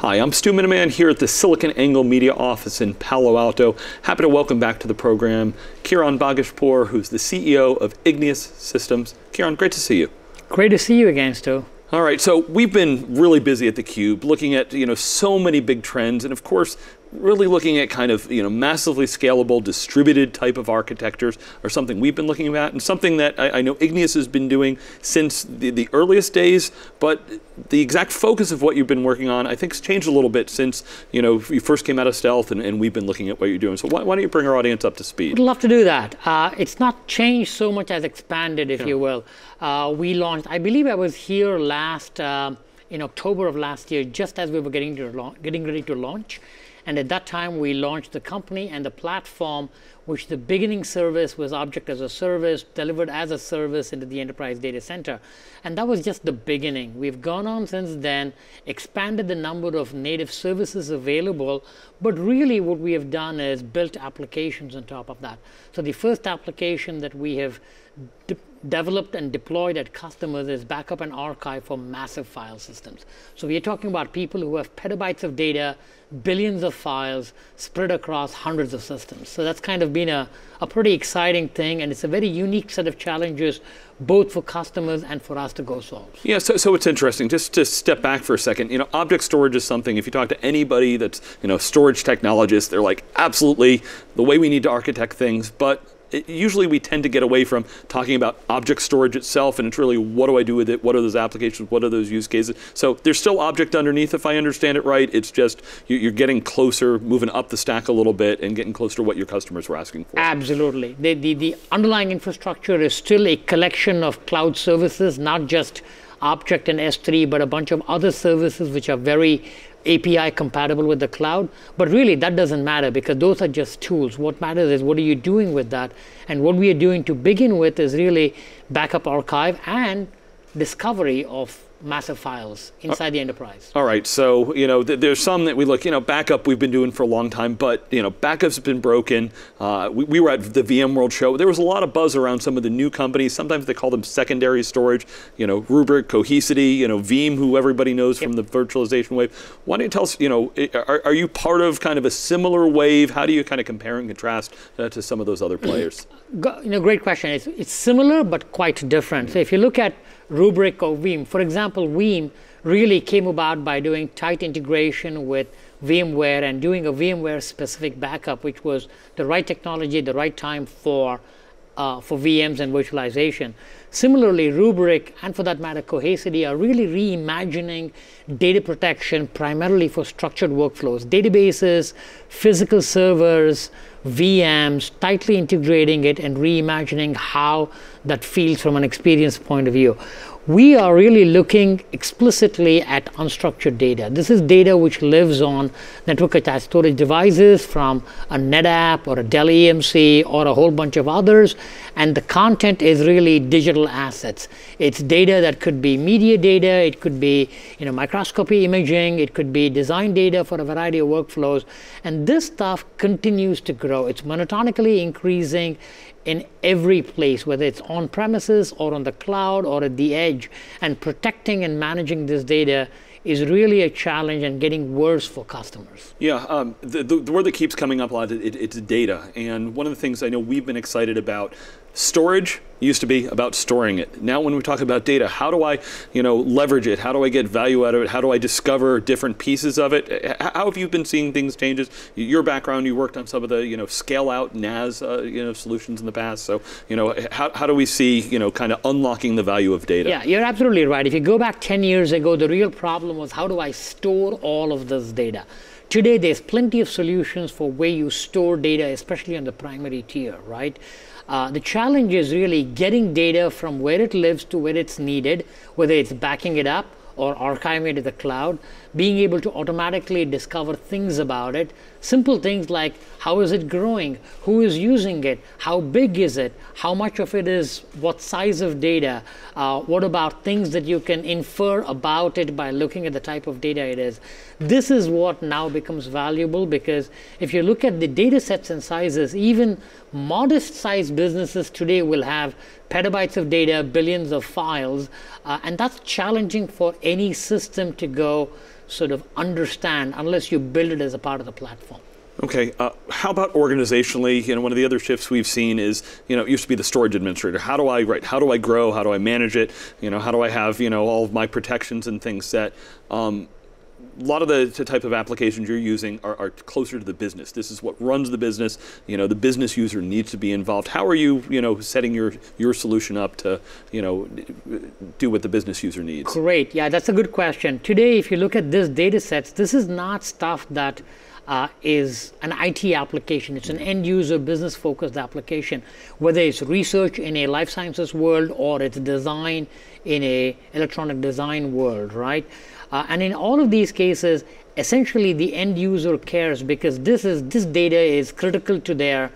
Hi, I'm Stu Miniman here at the SiliconANGLE Media office in Palo Alto. Happy to welcome back to the program Kiran Bhageshpur, who's the CEO of Igneous Systems. Kiran, great to see you. Great to see you again, Stu. All right, so we've been really busy at theCUBE looking at you know so many big trends and of course really looking at kind of you know massively scalable distributed type of architectures or something we've been looking at and something that I, I know Igneous has been doing since the, the, earliest days but the exact focus of what you've been working on I think has changed a little bit since you know you first came out of stealth and, and we've been looking at what you're doing. So why, why, don't you bring our audience up to speed? I'd love to do that. Uh, it's not changed so much as expanded if yeah. you will. Uh, we launched I believe I was here last uh, in October of last year just as we were getting to getting ready to launch and at that time, we launched the company and the platform, which the beginning service was object as a service, delivered as a service into the enterprise data center. And that was just the beginning. We've gone on since then, expanded the number of native services available, but really what we have done is built applications on top of that. So the first application that we have de developed and deployed at customers is backup and archive for massive file systems. So we are talking about people who have petabytes of data, billions of files spread across hundreds of systems. So that's kind of been a, a pretty exciting thing, and it's a very unique set of challenges both for customers and for us to go solve. Yeah, so, so it's interesting. Just to step back for a second, you know, object storage is something, if you talk to anybody that's, you know, storage technologist, they're like, absolutely, the way we need to architect things, but it, usually we tend to get away from talking about object storage itself and it's really what do I do with it, what are those applications, what are those use cases. So there's still object underneath if I understand it right, it's just you're getting closer, moving up the stack a little bit and getting closer to what your customers were asking for. Absolutely. The, the, the underlying infrastructure is still a collection of cloud services, not just object and S3, but a bunch of other services which are very API compatible with the cloud. But really, that doesn't matter because those are just tools. What matters is what are you doing with that? And what we are doing to begin with is really backup archive and discovery of massive files inside uh, the enterprise. All right, so you know th there's some that we look, you know, backup we've been doing for a long time, but you know, backups have been broken. Uh, we, we, were at the VMworld show. There was a lot of buzz around some of the new companies. Sometimes they call them secondary storage. You know, Rubrik, Cohesity, you know, Veeam, who everybody knows yep. from the virtualization wave. Why don't you tell us, you know, are, are, you part of kind of a similar wave? How do you kind of compare and contrast uh, to some of those other players? you know, great question. It's, it's similar but quite different. So if you look at Rubrik or Veeam. For example, Veeam really came about by doing tight integration with VMware and doing a VMware specific backup, which was the right technology the right time for, uh, for VMs and virtualization. Similarly, Rubrik and for that matter Cohesity are really reimagining data protection primarily for structured workflows, databases, physical servers, VMs, tightly integrating it and reimagining how that feels from an experience point of view. We are really looking explicitly at unstructured data. This is data which lives on network attached storage devices from a NetApp or a Dell EMC or a whole bunch of others. And the content is really digital assets. It's data that could be media data, it could be you know, microscopy imaging, it could be design data for a variety of workflows. And this stuff continues to grow. It's monotonically increasing in every place, whether it's on premises or on the cloud or at the edge. And protecting and managing this data is really a challenge and getting worse for customers. Yeah, um, the, the, the, word that keeps coming up a lot, it, it's data. And one of the things I know we've been excited about Storage used to be about storing it. Now when we talk about data, how do I you know, leverage it? How do I get value out of it? How do I discover different pieces of it? How have you been seeing things changes? Your background, you worked on some of the you know, scale out NAS uh, you know, solutions in the past. So you know, how, how do we see you know, kind of unlocking the value of data? Yeah, you're absolutely right. If you go back 10 years ago, the real problem was how do I store all of this data? Today, there's plenty of solutions for where you store data, especially on the primary tier, right? Uh, the challenge is really getting data from where it lives to where it's needed, whether it's backing it up or archiving it to the cloud, being able to automatically discover things about it, simple things like how is it growing, who is using it, how big is it, how much of it is what size of data, uh, what about things that you can infer about it by looking at the type of data it is. This is what now becomes valuable because if you look at the data sets and sizes, even modest sized businesses today will have petabytes of data, billions of files, uh, and that's challenging for any system to go sort of understand unless you build it as a part of the platform. Okay, uh, how about organizationally? You know, one of the other shifts we've seen is, you know, it used to be the storage administrator. How do I right? How do I grow? How do I manage it? You know, how do I have you know all of my protections and things set? Um, a lot of the, type of applications you're using are, are, closer to the business. This is what runs the business. You know, the business user needs to be involved. How are you, you know, setting your your solution up to, you know, do what the business user needs? Great. Yeah, that's a good question. Today, if you look at this data sets, this is not stuff that uh, is an IT application. It's an end user business focused application, whether it's research in a life sciences world or it's design in a electronic design world, right? Uh, and in all of these cases, essentially the end user cares because this is this data is critical to their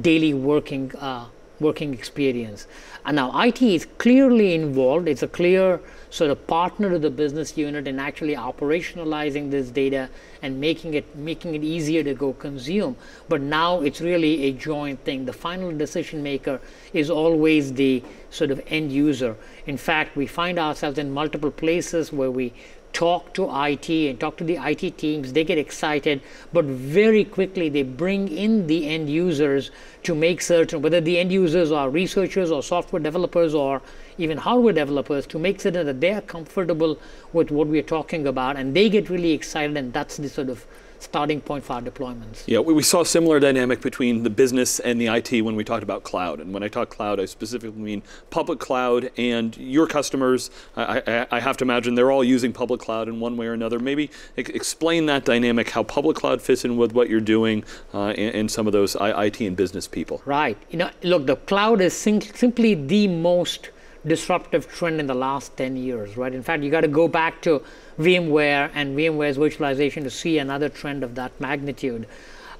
daily working uh, working experience. And now IT is clearly involved. It's a clear sort of partner to the business unit in actually operationalizing this data and making it making it easier to go consume. But now it's really a joint thing. The final decision maker is always the sort of end user. In fact, we find ourselves in multiple places where we talk to IT and talk to the IT teams, they get excited, but very quickly they bring in the end users to make certain whether the end users are researchers or software developers or even hardware developers to make certain that they are comfortable with what we're talking about and they get really excited and that's the sort of starting point for our deployments. Yeah, we, we saw a similar dynamic between the business and the IT when we talked about cloud. And when I talk cloud, I specifically mean public cloud and your customers. I, I, I have to imagine they're all using public cloud in one way or another. Maybe explain that dynamic, how public cloud fits in with what you're doing uh, and, and, some of those IT and business people. Right. You know, look, the cloud is sim simply the most disruptive trend in the last 10 years, right? In fact, you got to go back to VMware and VMware's virtualization to see another trend of that magnitude.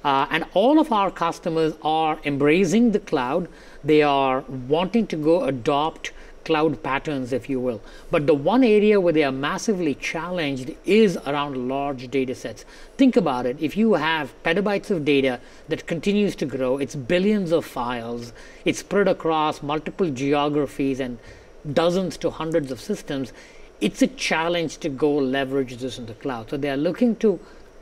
Uh, and all of our customers are embracing the cloud. They are wanting to go adopt cloud patterns, if you will. But the one area where they are massively challenged is around large data sets. Think about it. If you have petabytes of data that continues to grow, it's billions of files, it's spread across multiple geographies and dozens to hundreds of systems, it's a challenge to go leverage this in the cloud. So they are looking to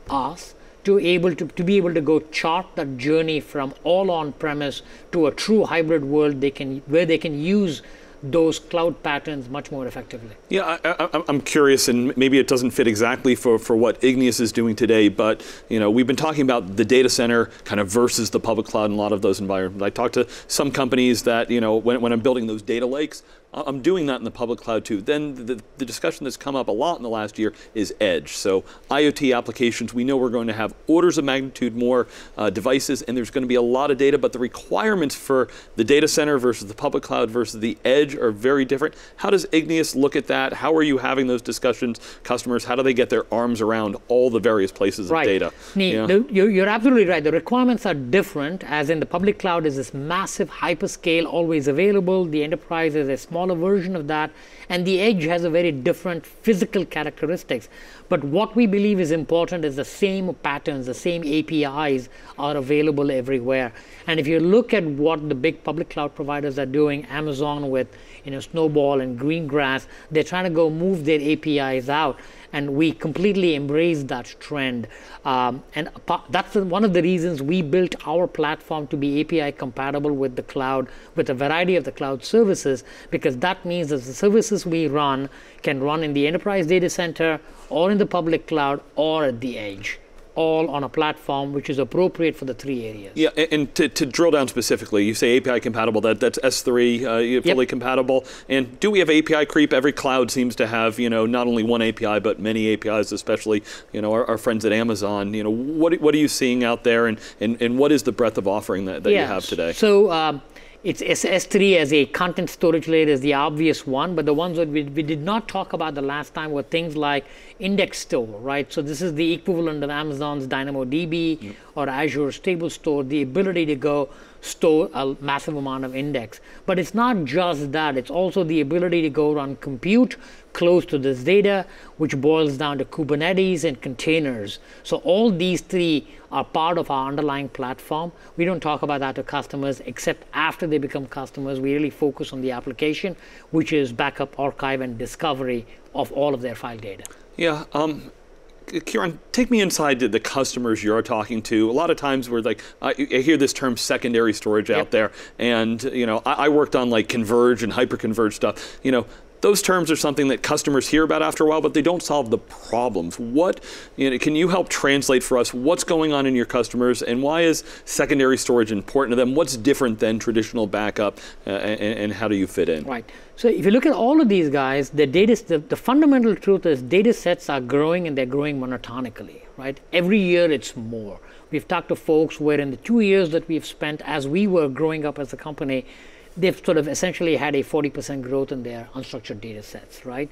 us to able to, to be able to go chart that journey from all on premise to a true hybrid world they can where they can use those cloud patterns much more effectively. Yeah, I, am curious, and maybe it doesn't fit exactly for, for what Igneous is doing today, but you know, we've been talking about the data center kind of versus the public cloud in a lot of those environments. I talked to some companies that, you know, when, when I'm building those data lakes, I'm doing that in the public cloud too. Then the, the, discussion that's come up a lot in the last year is edge. So IoT applications, we know we're going to have orders of magnitude more uh, devices and there's going to be a lot of data, but the requirements for the data center versus the public cloud versus the edge are very different. How does Igneous look at that? How are you having those discussions? Customers, how do they get their arms around all the various places right. of data? Yeah. You're absolutely right. The requirements are different as in the public cloud is this massive hyperscale always available. The enterprise is a small smaller version of that and the edge has a very different physical characteristics. But what we believe is important is the same patterns the same apis are available everywhere. And if you look at what the big public cloud providers are doing amazon with you know snowball and greengrass they're trying to go move their apis out and we completely embrace that trend. Um, and that's one of the reasons we built our platform to be API compatible with the cloud, with a variety of the cloud services, because that means that the services we run can run in the enterprise data center, or in the public cloud, or at the edge all on a platform which is appropriate for the three areas. Yeah, and to, to drill down specifically, you say API compatible, that, that's S3 uh, fully yep. compatible. And do we have API creep? Every cloud seems to have, you know, not only one API, but many APIs, especially, you know, our, our friends at Amazon. You know, what, what are you seeing out there and, and, and what is the breadth of offering that, that yes. you have today? So, um, it's S3 as a content storage layer is the obvious one, but the ones that we, we did not talk about the last time were things like index store, right? So this is the equivalent of Amazon's DynamoDB yep. or Azure's Table Store, the ability to go store a massive amount of index. But it's not just that, it's also the ability to go run compute close to this data, which boils down to Kubernetes and containers. So all these three are part of our underlying platform. We don't talk about that to customers except after they become customers. We really focus on the application, which is backup, archive, and discovery of all of their file data. Yeah. Um, Kiran, take me inside the customers you're talking to. A lot of times we're like, I, hear this term secondary storage yep. out there, and you know, I, I worked on like converge and hyper-converged stuff. You know, those terms are something that customers hear about after a while, but they don't solve the problems. What, you know, can you help translate for us what's going on in your customers and why is secondary storage important to them? What's different than traditional backup uh, and, and, how do you fit in? Right. So if you look at all of these guys, the data, the, the fundamental truth is data sets are growing and they're growing monotonically, right? Every year it's more. We've talked to folks where in the two years that we've spent as we were growing up as a company, they've sort of essentially had a 40% growth in their unstructured data sets, right?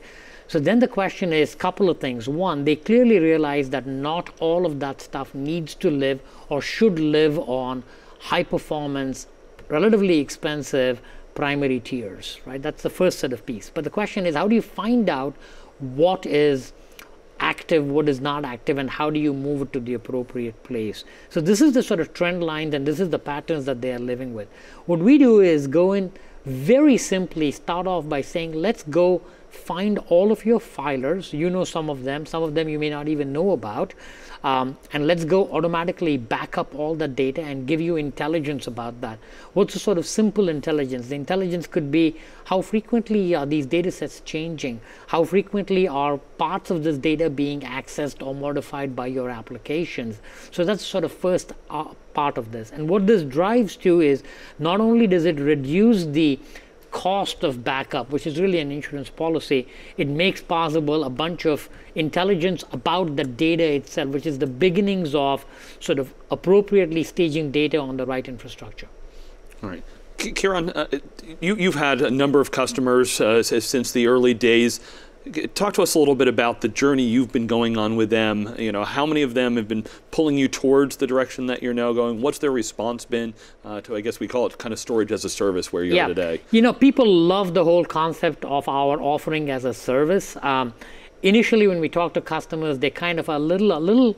So then the question is a couple of things. One, they clearly realize that not all of that stuff needs to live or should live on high performance, relatively expensive primary tiers, right? That's the first set of piece. But the question is, how do you find out what is active, what is not active, and how do you move it to the appropriate place. So this is the sort of trend lines and this is the patterns that they are living with. What we do is go in very simply start off by saying, let's go find all of your filers. You know some of them, some of them you may not even know about. Um, and let's go automatically back up all the data and give you intelligence about that. What's the sort of simple intelligence? The intelligence could be how frequently are these data sets changing? How frequently are parts of this data being accessed or modified by your applications? So that's sort of first uh, part of this. And what this drives to is not only does it reduce the cost of backup, which is really an insurance policy, it makes possible a bunch of intelligence about the data itself, which is the beginnings of sort of appropriately staging data on the right infrastructure. All right. Kiran, uh, you, have had a number of customers uh, since the early days. Talk to us a little bit about the journey you've been going on with them. You know, how many of them have been pulling you towards the direction that you're now going? What's their response been uh, to, I guess we call it kind of storage as a service where you're yeah. today? You know, people love the whole concept of our offering as a service. Um, initially, when we talk to customers, they kind of a little, a little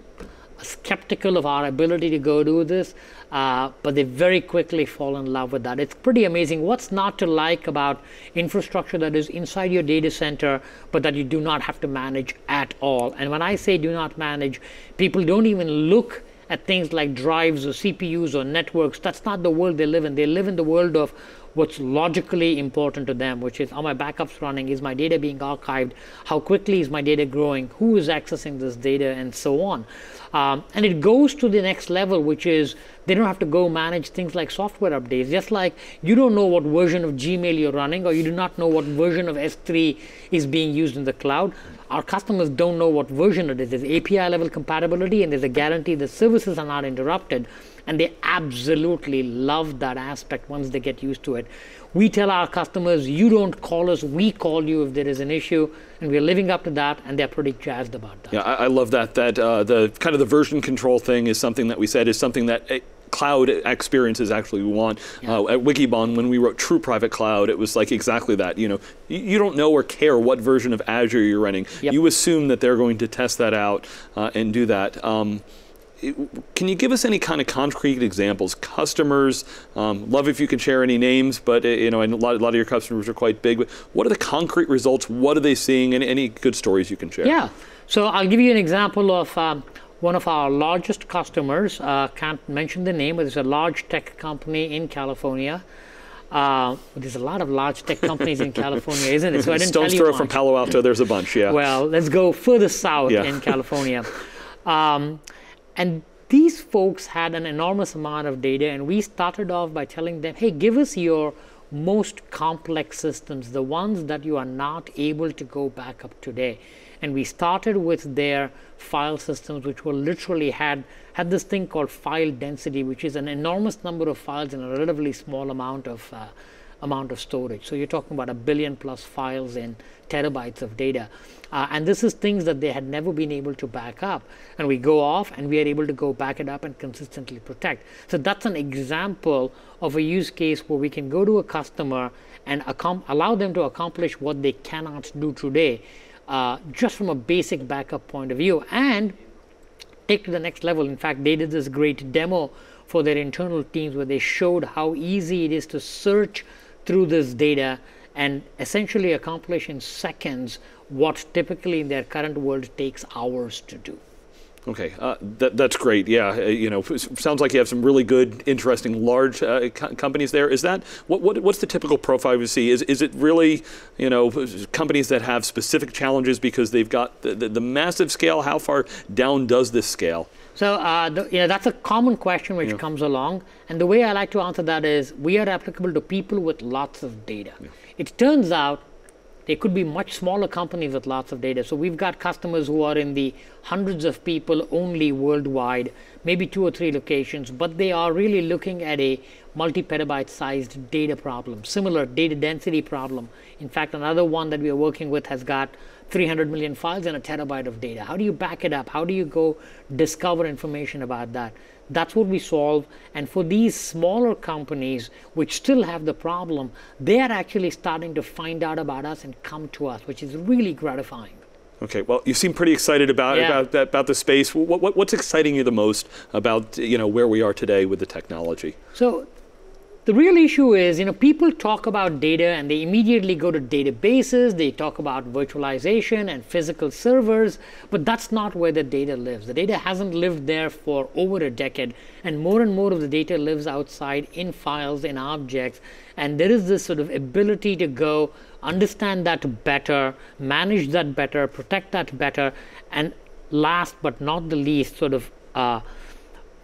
skeptical of our ability to go do this, uh, but they very quickly fall in love with that. It's pretty amazing. What's not to like about infrastructure that is inside your data center, but that you do not have to manage at all? And when I say do not manage, people don't even look at things like drives or CPUs or networks. That's not the world they live in. They live in the world of what's logically important to them, which is are my backups running? Is my data being archived? How quickly is my data growing? Who is accessing this data? And so on. Um, and it goes to the next level, which is they don't have to go manage things like software updates. Just like you don't know what version of Gmail you're running, or you do not know what version of S3 is being used in the cloud. Our customers don't know what version it is. There's API level compatibility, and there's a guarantee the services are not interrupted. And they absolutely love that aspect once they get used to it. We tell our customers, you don't call us, we call you if there is an issue, and we're living up to that, and they're pretty jazzed about that. Yeah, I, I love that. That uh, the kind of the version control thing is something that we said is something that. It, cloud experiences actually we want. Yeah. Uh, at Wikibon, when we wrote True Private Cloud, it was like exactly that. You know, you, don't know or care what version of Azure you're running. Yep. You assume that they're going to test that out uh, and do that. Um, can you give us any kind of concrete examples? Customers, um, love if you can share any names, but uh, you know, and a lot, a lot, of your customers are quite big. But what are the concrete results? What are they seeing? And any good stories you can share? Yeah. So I'll give you an example of um, one of our largest customers. Uh, can't mention the name, but it's a large tech company in California. Uh, there's a lot of large tech companies in California, isn't it? So I didn't Stone's throw from Palo Alto. There's a bunch. Yeah. Well, let's go further south yeah. in California. Um, and these folks had an enormous amount of data, and we started off by telling them, hey, give us your most complex systems, the ones that you are not able to go back up today. And we started with their file systems, which were literally had had this thing called file density, which is an enormous number of files in a relatively small amount of uh, amount of storage. So you're talking about a billion plus files in terabytes of data. Uh, and this is things that they had never been able to back up. And we go off and we are able to go back it up and consistently protect. So that's an example of a use case where we can go to a customer and allow them to accomplish what they cannot do today uh, just from a basic backup point of view and take to the next level. In fact, they did this great demo for their internal teams where they showed how easy it is to search through this data and essentially accomplish in seconds what typically in their current world takes hours to do. Okay, uh, that, that's great. Yeah, uh, you know, sounds like you have some really good, interesting, large uh, co companies there. Is that what, what, What's the typical profile you see? Is is it really, you know, companies that have specific challenges because they've got the, the, the massive scale? How far down does this scale? So, uh, the, you know, that's a common question which yeah. comes along, and the way I like to answer that is we are applicable to people with lots of data. Yeah. It turns out they could be much smaller companies with lots of data. So we've got customers who are in the hundreds of people only worldwide, maybe two or three locations, but they are really looking at a multi-petabyte sized data problem, similar data density problem. In fact, another one that we are working with has got 300 million files and a terabyte of data. How do you back it up? How do you go discover information about that? That's what we solve. And for these smaller companies, which still have the problem, they are actually starting to find out about us and come to us, which is really gratifying. Okay, well, you seem pretty excited about yeah. about about the space. What, what, what's exciting you the most about you know where we are today with the technology? So the real issue is, you know, people talk about data and they immediately go to databases, they talk about virtualization and physical servers, but that's not where the data lives. The data hasn't lived there for over a decade, and more and more of the data lives outside in files, in objects, and there is this sort of ability to go understand that better, manage that better, protect that better, and last but not the least, sort of uh,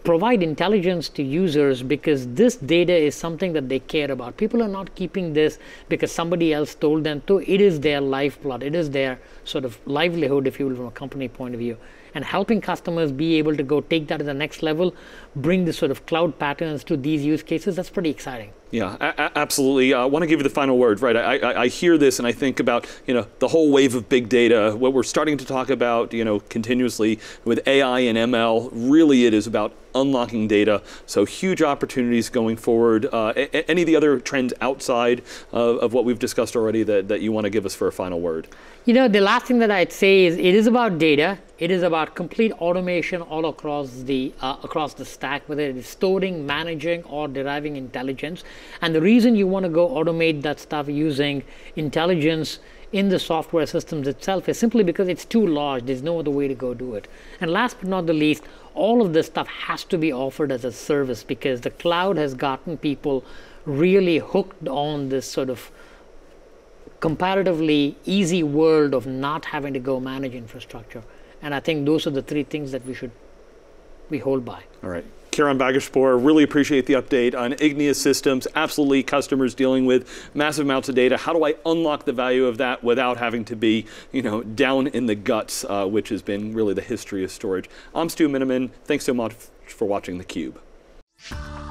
provide intelligence to users because this data is something that they care about. People are not keeping this because somebody else told them to. It is their lifeblood. It is their sort of livelihood, if you will, from a company point of view. And helping customers be able to go take that to the next level, bring the sort of cloud patterns to these use cases, that's pretty exciting. Yeah, absolutely. I want to give you the final word, right? I, I, I, hear this and I think about, you know, the whole wave of big data, what we're starting to talk about, you know, continuously with AI and ML. Really, it is about unlocking data. So huge opportunities going forward. Uh, any of the other trends outside of, of what we've discussed already that, that you want to give us for a final word? You know, the last thing that I'd say is it is about data. It is about complete automation all across the uh, across the stack, whether it is storing, managing, or deriving intelligence. And the reason you want to go automate that stuff using intelligence in the software systems itself is simply because it's too large. There's no other way to go do it. And last but not the least, all of this stuff has to be offered as a service because the cloud has gotten people really hooked on this sort of comparatively easy world of not having to go manage infrastructure. And I think those are the three things that we should we hold by. All right. Kiran Bhageshpur, really appreciate the update on Igneous Systems. Absolutely, customers dealing with massive amounts of data. How do I unlock the value of that without having to be, you know, down in the guts, uh, which has been really the history of storage. I'm Stu Miniman. Thanks so much for watching theCUBE.